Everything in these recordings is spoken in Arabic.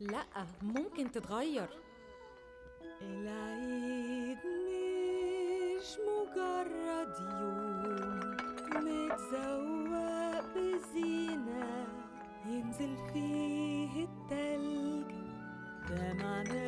لأ ممكن تتغير. العيد مش مجرد يوم متزوق بزينة ينزل فيه التلج. ده معناه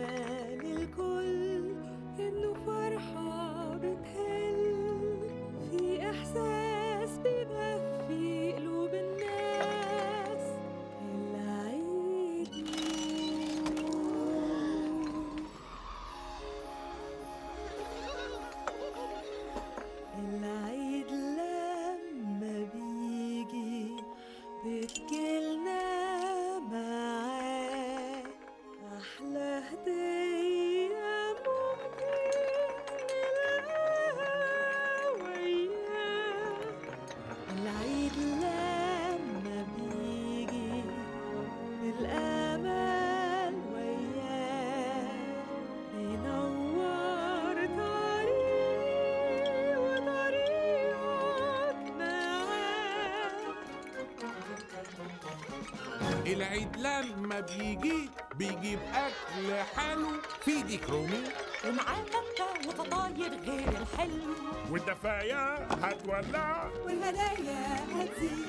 العيد لما بيجي بيجيب أكل حلو. في ديك رومي ومعاه فتة وفطاير غير الحلو. والدفايا هتولع. والهدايا هتزيد.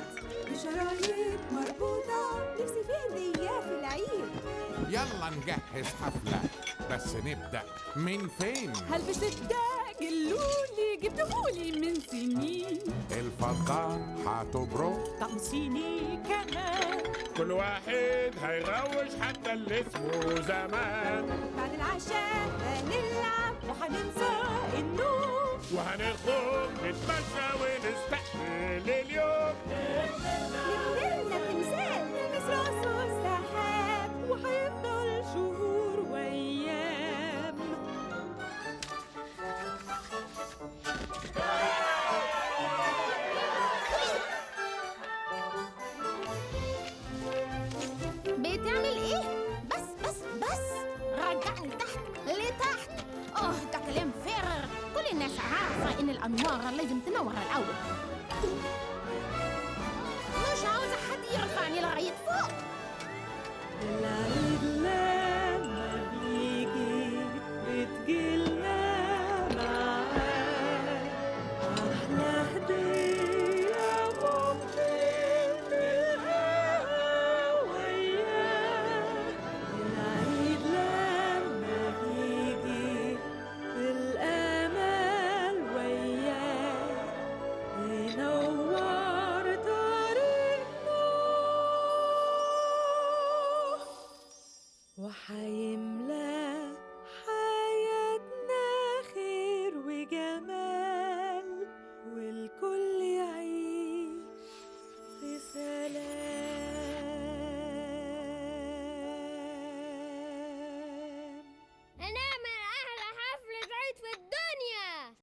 بشرايط مربوطة. نفسي في هدية في العيد. يلا نجهز حفلة. بس نبدأ من فين؟ هلبس التاج اللولي جبتهولي من سنين. الفضة هتبرق طعم صيني كمان. كل واحد هيغوش حتى اللي اسمه زمان. بعد العشاء هنلعب وهننسى النوم. وهنخرج الناس عارفة إن الأنوار لازم تنور الأول.